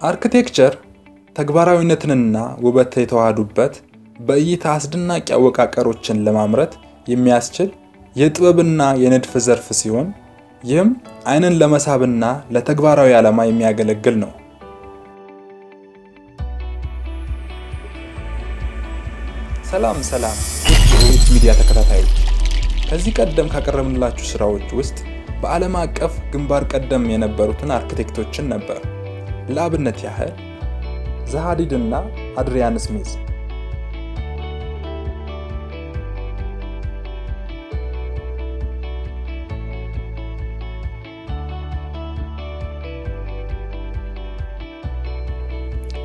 አርክቴክቸር ተግባራዊነትንና ውበት የተዋሃዱበት በእይታ አስደናቂ አወቃቀሮችን ለማምረት የሚያስችል የጥበብና የንድፍ ዘርፍ ሲሆን ይህም ዓይንን ለመሳብና ለተግባራዊ ዓላማ የሚያገለግል ነው። ሰላም ሰላም ውድ ሚዲያ ተከታታዮች፣ ከዚህ ቀደም ካቀረብንላችሁ ስራዎች ውስጥ በዓለም አቀፍ ግንባር ቀደም የነበሩትን አርክቴክቶችን ነበር። ለአብነት ያህል ዘሃዲድ እና አድሪያን ስሚዝ።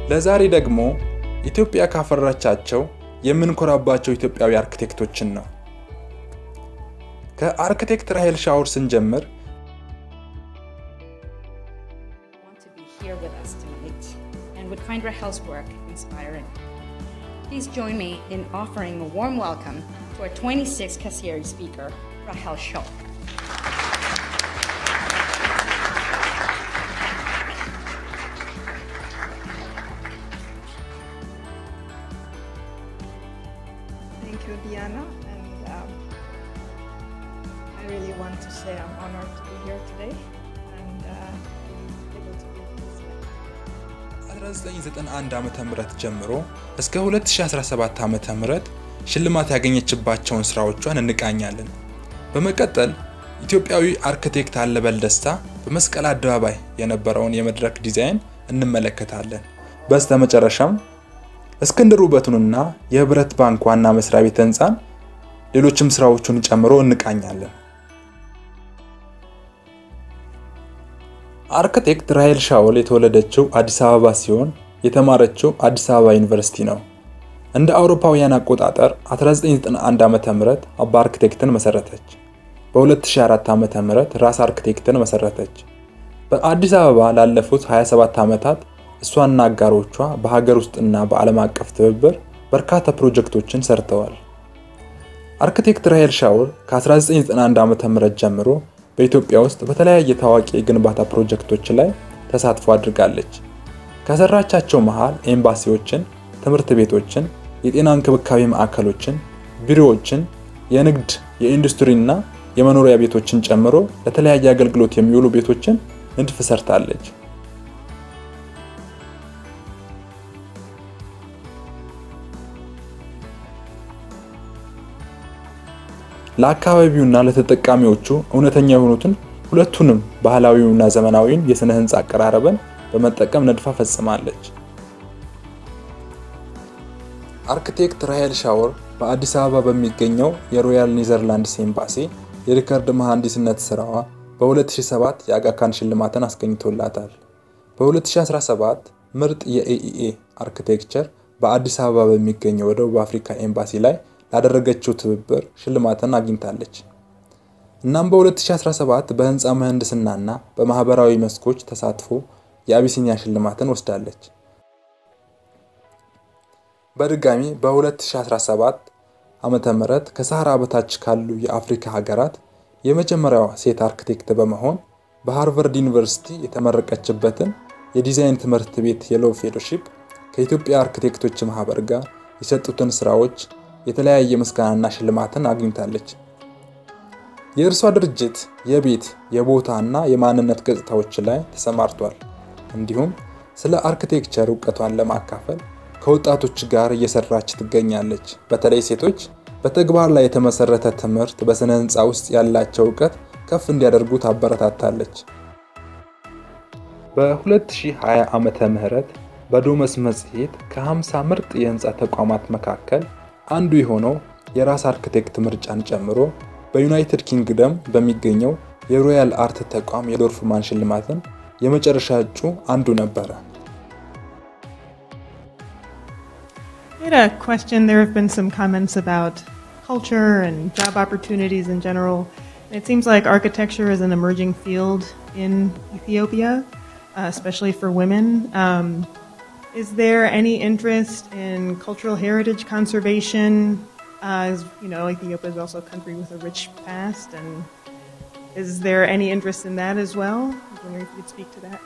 ለዛሬ ደግሞ ኢትዮጵያ ካፈራቻቸው የምንኮራባቸው ኢትዮጵያዊ አርክቴክቶችን ነው። ከአርክቴክት ራሄል ሻውር ስንጀምር here with us tonight and would find Rahel's work inspiring. Please join me in offering a warm welcome to our 26th Kasseri speaker, Rahel Shaw. ከ1991 ዓ.ም ጀምሮ እስከ 2017 ዓ.ም ሽልማት ያገኘችባቸውን ስራዎቿን እንቃኛለን። በመቀጠል ኢትዮጵያዊ አርክቴክት አለበል ደስታ በመስቀል አደባባይ የነበረውን የመድረክ ዲዛይን እንመለከታለን። በስተመጨረሻም እስክንድር ውበቱንና የህብረት ባንክ ዋና መስሪያ ቤት ህንፃን ሌሎችም ስራዎቹን ጨምሮ እንቃኛለን። አርክቴክት ራሄል ሻውል የተወለደችው አዲስ አበባ ሲሆን የተማረችው አዲስ አበባ ዩኒቨርሲቲ ነው። እንደ አውሮፓውያን አቆጣጠር 1991 ዓ.ም አባ አርክቴክትን መሰረተች። በ2004 ዓ.ም ራስ አርክቴክትን መሰረተች። በአዲስ አበባ ላለፉት 27 ዓመታት እሷና አጋሮቿ በሀገር ውስጥና በዓለም አቀፍ ትብብር በርካታ ፕሮጀክቶችን ሰርተዋል። አርክቴክት ራሄል ሻውል ከ1991 ዓ.ም ጀምሮ በኢትዮጵያ ውስጥ በተለያየ ታዋቂ የግንባታ ፕሮጀክቶች ላይ ተሳትፎ አድርጋለች። ከሰራቻቸው መሃል ኤምባሲዎችን፣ ትምህርት ቤቶችን፣ የጤና እንክብካቤ ማዕከሎችን፣ ቢሮዎችን፣ የንግድ የኢንዱስትሪና የመኖሪያ ቤቶችን ጨምሮ ለተለያየ አገልግሎት የሚውሉ ቤቶችን ንድፍ ሰርታለች። ለአካባቢውና ለተጠቃሚዎቹ እውነተኛ የሆኑትን ሁለቱንም ባህላዊውና ዘመናዊውን የሥነ ሕንፃ አቀራረብን በመጠቀም ነድፋ ፈጽማለች። አርክቴክት ራሄል ሻውል በአዲስ አበባ በሚገኘው የሮያል ኔዘርላንድስ ኤምባሲ የሪከርድ መሐንዲስነት ስራዋ በ2007 የአጋካን ሽልማትን አስገኝቶላታል። በ2017 ምርጥ የኤኢኤ አርክቴክቸር በአዲስ አበባ በሚገኘው ደቡብ አፍሪካ ኤምባሲ ላይ ላደረገችው ትብብር ሽልማትን አግኝታለች። እናም በ2017 በህንፃ ምህንድስናና በማህበራዊ መስኮች ተሳትፎ የአቢሲኒያ ሽልማትን ወስዳለች። በድጋሚ በ2017 ዓመተ ምህረት ከሰሃራ በታች ካሉ የአፍሪካ ሀገራት የመጀመሪያዋ ሴት አርክቴክት በመሆን በሃርቨርድ ዩኒቨርሲቲ የተመረቀችበትን የዲዛይን ትምህርት ቤት የ Loeb Fellowship ከኢትዮጵያ አርክቴክቶች ማህበር ጋር የሰጡትን ስራዎች የተለያየ ምስጋናና ሽልማትን አግኝታለች። የእርሷ ድርጅት የቤት የቦታ እና የማንነት ገጽታዎች ላይ ተሰማርቷል። እንዲሁም ስለ አርክቴክቸር እውቀቷን ለማካፈል ከወጣቶች ጋር እየሰራች ትገኛለች። በተለይ ሴቶች በተግባር ላይ የተመሰረተ ትምህርት በስነ ህንፃ ውስጥ ያላቸው እውቀት ከፍ እንዲያደርጉ ታበረታታለች። በ2020 ዓመተ ምህረት በዶመስ መጽሔት ከ50 ምርጥ የህንፃ ተቋማት መካከል አንዱ የሆነው የራስ አርክቴክት ምርጫን ጨምሮ በዩናይትድ ኪንግደም በሚገኘው የሮያል አርት ተቋም የዶርፍማን ሽልማትን የመጨረሻ እጩ አንዱ ነበረ።. It seems like architecture is an emerging field in Ethiopia, uh, especially for women. Um, is there any interest in cultural heritage conservation? Uh, you know, Ethiopia is also a country with a rich past, and is there any interest in that as well? I was wondering if you could speak to that.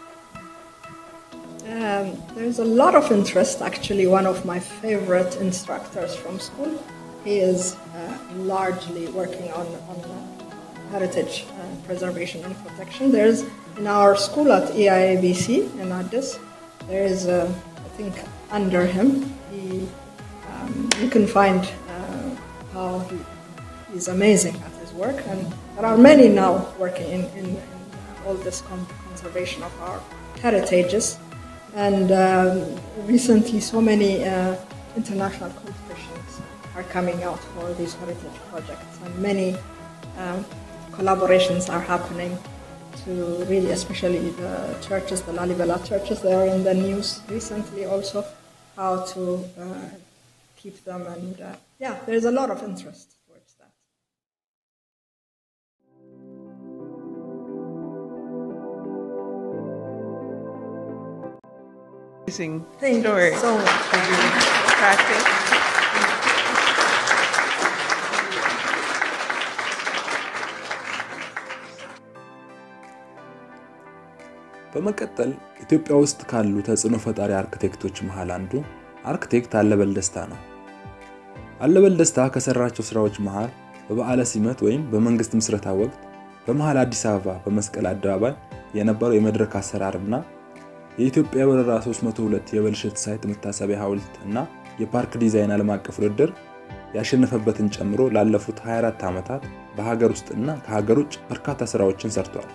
Um, there's a lot of interest. Actually, one of my favorite instructors from school, he is uh, largely working on, on heritage uh, preservation and protection. There's in our school at EIABC in Addis, there is, I think, under him, he, um, you can find uh, how he, he's amazing at his work, and there are many now working in, in, in all this con- conservation of our heritages. And um, recently, so many uh, international competitions are coming out for these heritage projects, and many um, collaborations are happening to really, especially the churches, the Lalibela churches. They are in the news recently also, how to uh, keep them, and uh, yeah, there's a lot of interest towards that. Amazing Thank story. you so much. Practice. በመቀጠል ኢትዮጵያ ውስጥ ካሉ ተጽዕኖ ፈጣሪ አርክቴክቶች መሃል አንዱ አርክቴክት አለበል ደስታ ነው። አለበል ደስታ ከሰራቸው ስራዎች መሃል በበዓለ ሲመት ወይም በመንግስት ምስረታ ወቅት በመሃል አዲስ አበባ በመስቀል አደባባይ የነበረው የመድረክ አሰራርና የኢትዮጵያ በረራ 302 የብልሽት site መታሰቢያ ሐውልት እና የፓርክ ዲዛይን ዓለም አቀፍ ውድድር ያሸነፈበትን ጨምሮ ላለፉት 24 ዓመታት በሀገር ውስጥና ከሀገር ውጭ በርካታ ስራዎችን ሰርቷል።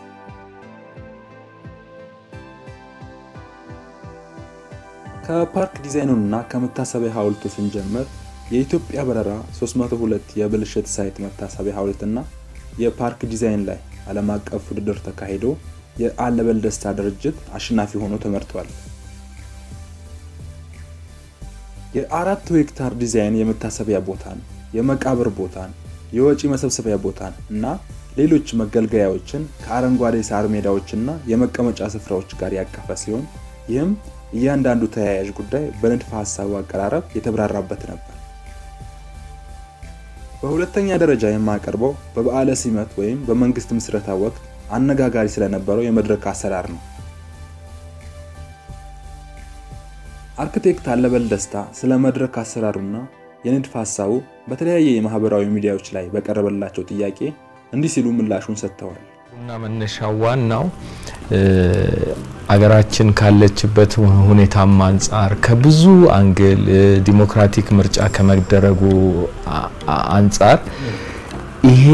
ከፓርክ ዲዛይኑና ከመታሰቢያ ሐውልቱ ስንጀምር የኢትዮጵያ በረራ 302 የብልሽት site መታሰቢያ ሐውልትና የፓርክ ዲዛይን ላይ ዓለም አቀፍ ውድድር ተካሂዶ የአለበል ደስታ ድርጅት አሸናፊ ሆኖ ተመርቷል። የአራት ሄክታር ዲዛይን የመታሰቢያ ቦታን፣ የመቃብር ቦታን፣ የወጪ መሰብሰቢያ ቦታን እና ሌሎች መገልገያዎችን ከአረንጓዴ ሳር ሜዳዎችና የመቀመጫ ስፍራዎች ጋር ያቀፈ ሲሆን ይህም እያንዳንዱ ተያያዥ ጉዳይ በንድፈ ሐሳቡ አቀራረብ የተብራራበት ነበር። በሁለተኛ ደረጃ የማቀርበው በበዓለ ሲመት ወይም በመንግስት ምስረታ ወቅት አነጋጋሪ ስለነበረው የመድረክ አሰራር ነው። አርክቴክት አለበል ደስታ ስለ መድረክ አሰራሩና የንድፍ ሐሳቡ በተለያየ የማህበራዊ ሚዲያዎች ላይ በቀረበላቸው ጥያቄ እንዲህ ሲሉ ምላሹን ሰጥተዋል። እና መነሻው ዋናው አገራችን ካለችበት ሁኔታም አንጻር ከብዙ አንግል ዲሞክራቲክ ምርጫ ከመደረጉ አንጻር ይሄ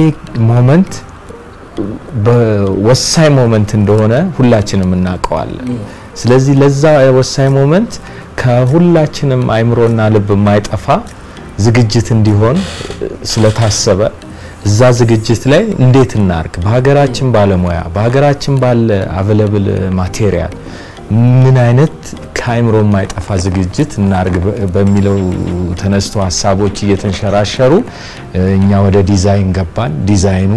moment በወሳኝ moment እንደሆነ ሁላችንም እናውቀዋለን። ስለዚህ ለዛ ወሳኝ moment ከሁላችንም አይምሮና ልብ የማይጠፋ ዝግጅት እንዲሆን ስለታሰበ እዛ ዝግጅት ላይ እንዴት እናርግ፣ በሀገራችን ባለሙያ በሀገራችን ባለ available material ምን አይነት ከአይምሮ የማይጠፋ ዝግጅት እናርግ በሚለው ተነስቶ ሀሳቦች እየተንሸራሸሩ እኛ ወደ ዲዛይን ገባን። ዲዛይኑ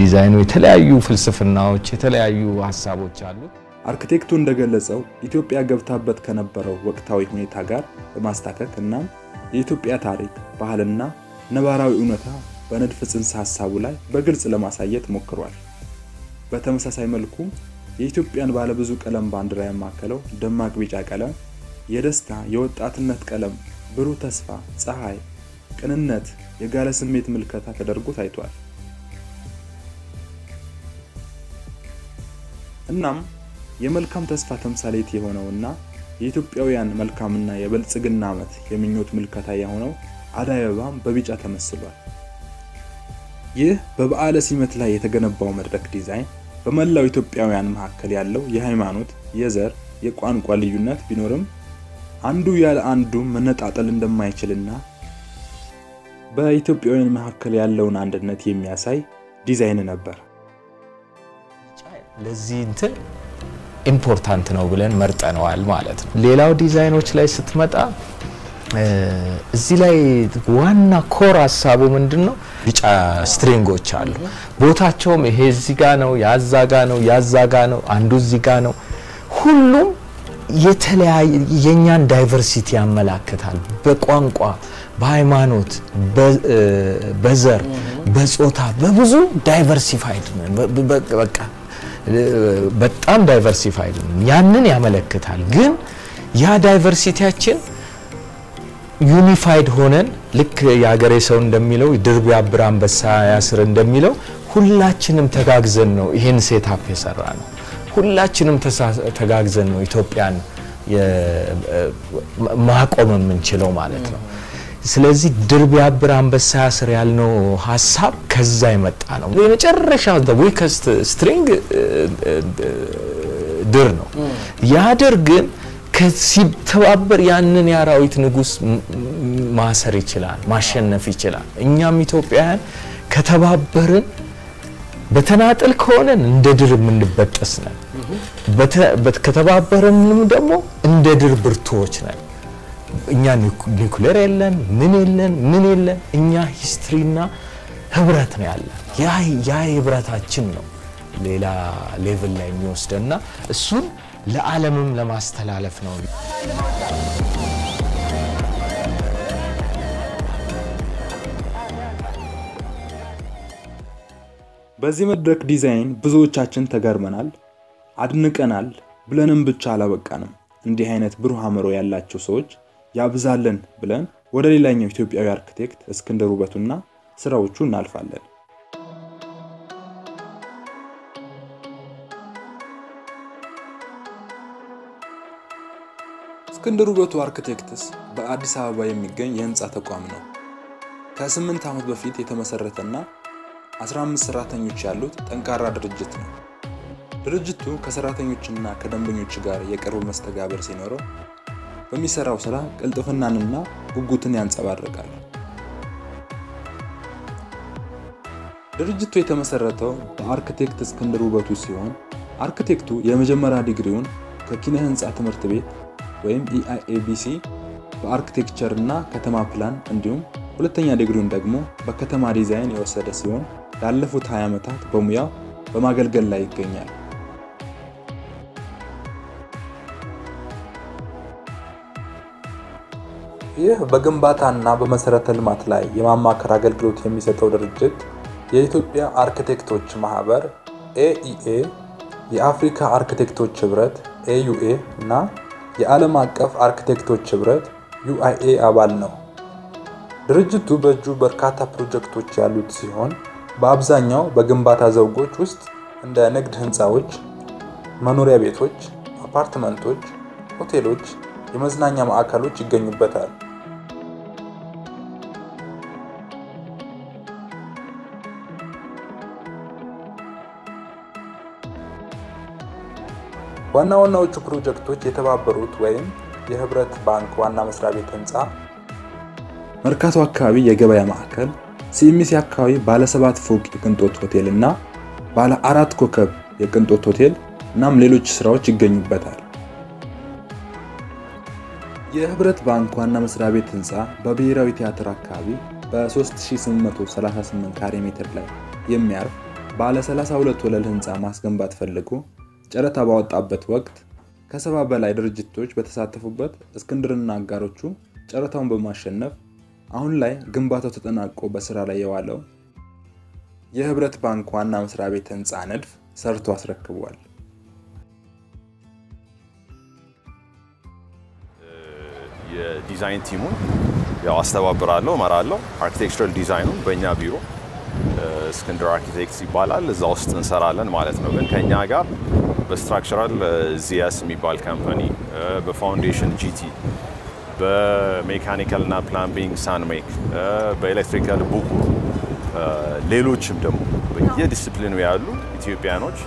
ዲዛይኑ የተለያዩ ፍልስፍናዎች የተለያዩ ሀሳቦች አሉት። አርክቴክቱ እንደገለጸው ኢትዮጵያ ገብታበት ከነበረው ወቅታዊ ሁኔታ ጋር በማስታከክ እናም የኢትዮጵያ ታሪክ፣ ባህልና ነባራዊ እውነታ በንድፍ ጽንሰ ሀሳቡ ላይ በግልጽ ለማሳየት ሞክሯል። በተመሳሳይ መልኩ የኢትዮጵያን ባለብዙ ቀለም ባንዲራ ያማከለው ደማቅ ቢጫ ቀለም የደስታ የወጣትነት ቀለም፣ ብሩህ ተስፋ፣ ፀሐይ፣ ቅንነት፣ የጋለ ስሜት ምልከታ ተደርጎ ታይቷል። እናም የመልካም ተስፋ ተምሳሌት የሆነውና የኢትዮጵያውያን መልካምና የብልጽግና ዓመት የምኞት ምልከታ የሆነው አደይ አበባም በቢጫ ተመስሏል። ይህ በበዓለ ሲመት ላይ የተገነባው መድረክ ዲዛይን በመላው ኢትዮጵያውያን መካከል ያለው የሃይማኖት፣ የዘር፣ የቋንቋ ልዩነት ቢኖርም አንዱ ያለ አንዱ መነጣጠል እንደማይችልና በኢትዮጵያውያን መካከል ያለውን አንድነት የሚያሳይ ዲዛይን ነበር። ለዚህ እንትን important ነው ብለን መርጠነዋል ማለት ነው። ሌላው ዲዛይኖች ላይ ስትመጣ እዚህ ላይ ዋና core ሀሳቡ ምንድን ነው? ቢጫ string ኦች አሉ። ቦታቸውም ይሄ እዚህ ጋ ነው፣ ያዛ ጋ ነው፣ ያዛ ጋ ነው፣ አንዱ እዚህ ጋ ነው። ሁሉም የተለያየ የእኛን diversity ያመላክታል። በቋንቋ፣ በሃይማኖት፣ በዘር፣ በጾታ በብዙ diversified በቃ በጣም diversified ያንን ያመለክታል። ግን ያ diversity ያችን unified ሆነን ልክ የሀገሬ ሰው እንደሚለው ድር ቢያብር አንበሳ ያስር እንደሚለው ሁላችንም ተጋግዘን ነው ይሄን setup የሰራ ነው። ሁላችንም ተጋግዘን ነው ኢትዮጵያን ማቆም የምንችለው ማለት ነው። ስለዚህ ድር ቢያብር አንበሳ ያስር ያልነው ሀሳብ ከዛ የመጣ ነው። የመጨረሻ weakest string ድር ነው። ያ ድር ግን ሲተባበር ያንን የአራዊት ንጉስ ማሰር ይችላል፣ ማሸነፍ ይችላል። እኛም ኢትዮጵያውያን ከተባበርን በተናጠል ከሆነን እንደ ድር የምንበጠስ ነን። ከተባበረንም ደግሞ እንደ ድር ብርቱዎች ነን። እኛ ኒኩሌር የለን ምን የለን ምን የለን። እኛ ሂስትሪና ህብረት ነው ያለን። ያ ህብረታችን ነው ሌላ level ላይ የሚወስደና እሱን ለዓለምም ለማስተላለፍ ነው። በዚህ መድረክ ዲዛይን ብዙዎቻችን ተገርመናል፣ አድንቀናል ብለንም ብቻ አላበቃንም። እንዲህ አይነት ብሩህ አእምሮ ያላቸው ሰዎች ያብዛልን ብለን ወደ ሌላኛው ኢትዮጵያዊ አርክቴክት እስክንድር ውበቱና ስራዎቹ እናልፋለን። እስክንድር ውበቱ አርክቴክትስ በአዲስ አበባ የሚገኝ የህንፃ ተቋም ነው። ከስምንት ዓመት በፊት የተመሰረተና 15 ሰራተኞች ያሉት ጠንካራ ድርጅት ነው። ድርጅቱ ከሰራተኞችና ከደንበኞች ጋር የቅርብ መስተጋብር ሲኖረው በሚሰራው ስራ ቅልጥፍናንና ጉጉትን ያንጸባርቃል። ድርጅቱ የተመሰረተው በአርክቴክት እስክንድር ውበቱ ሲሆን አርክቴክቱ የመጀመሪያ ዲግሪውን ከኪነ ህንፃ ትምህርት ቤት ወይም EiABC በአርክቴክቸር እና ከተማ ፕላን እንዲሁም ሁለተኛ ዲግሪውን ደግሞ በከተማ ዲዛይን የወሰደ ሲሆን ላለፉት 20 ዓመታት በሙያው በማገልገል ላይ ይገኛል። ይህ በግንባታና በመሰረተ ልማት ላይ የማማከር አገልግሎት የሚሰጠው ድርጅት የኢትዮጵያ አርክቴክቶች ማህበር AEA፣ የአፍሪካ አርክቴክቶች ህብረት AUA እና የዓለም አቀፍ አርክቴክቶች ህብረት UIA አባል ነው። ድርጅቱ በእጁ በርካታ ፕሮጀክቶች ያሉት ሲሆን በአብዛኛው በግንባታ ዘውጎች ውስጥ እንደ ንግድ ህንፃዎች፣ መኖሪያ ቤቶች፣ አፓርትመንቶች፣ ሆቴሎች፣ የመዝናኛ ማዕከሎች ይገኙበታል። ዋና ዋናዎቹ ፕሮጀክቶች የተባበሩት ወይም የህብረት ባንክ ዋና መስሪያ ቤት ህንፃ፣ መርካቶ አካባቢ የገበያ ማዕከል፣ ሲኤምሲ አካባቢ ባለ ሰባት ፎቅ የቅንጦት ሆቴል እና ባለ አራት ኮከብ የቅንጦት ሆቴል እናም ሌሎች ስራዎች ይገኙበታል። የህብረት ባንክ ዋና መስሪያ ቤት ህንፃ በብሔራዊ ቲያትር አካባቢ በ3838 ካሬ ሜትር ላይ የሚያርፍ ባለ 32 ወለል ህንፃ ማስገንባት ፈልጎ ጨረታ ባወጣበት ወቅት ከሰባ በላይ ድርጅቶች በተሳተፉበት እስክንድርና አጋሮቹ ጨረታውን በማሸነፍ አሁን ላይ ግንባታው ተጠናቆ በስራ ላይ የዋለው የህብረት ባንክ ዋና መስሪያ ቤት ህንፃ ንድፍ ሰርቶ አስረክቧል። የዲዛይን team ኡን ያው አስተባብራለሁ፣ እመራለሁ። architectural design ኡን በእኛ ቢሮ እስክንድር Architects ይባላል። እዛ ውስጥ እንሰራለን ማለት ነው። ግን ከኛ ጋር በ structural ዚያስ የሚባል company፣ በ foundation ጂቲ፣ በ mechanical እና plumbing ሳንሜክ፣ በ electrical ቡኩ፣ ሌሎችም ደግሞ በየዲስፕሊኑ ያሉ ኢትዮጵያኖች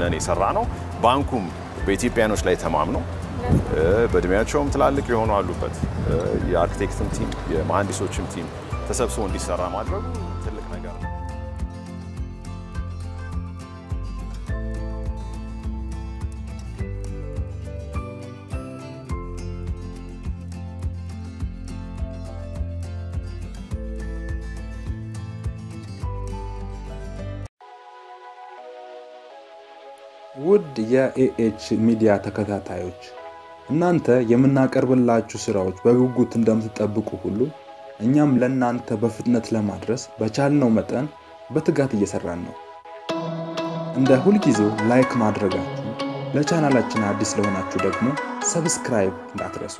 ነን የሰራ ነው። ባንኩም በኢትዮጵያኖች ላይ ተማምነው በእድሜያቸውም ትላልቅ የሆኑ አሉበት የ architect ም team የመሀንዲሶችም team ተሰብስቦ እንዲሰራ ማድረጉ ውድ የ AH ሚዲያ ተከታታዮች እናንተ የምናቀርብላችሁ ስራዎች በጉጉት እንደምትጠብቁ ሁሉ እኛም ለእናንተ በፍጥነት ለማድረስ በቻልነው መጠን በትጋት እየሰራን ነው። እንደ ሁልጊዜው like ማድረጋችሁ፣ ለቻናላችን አዲስ ለሆናችሁ ደግሞ subscribe እንዳትረሱ።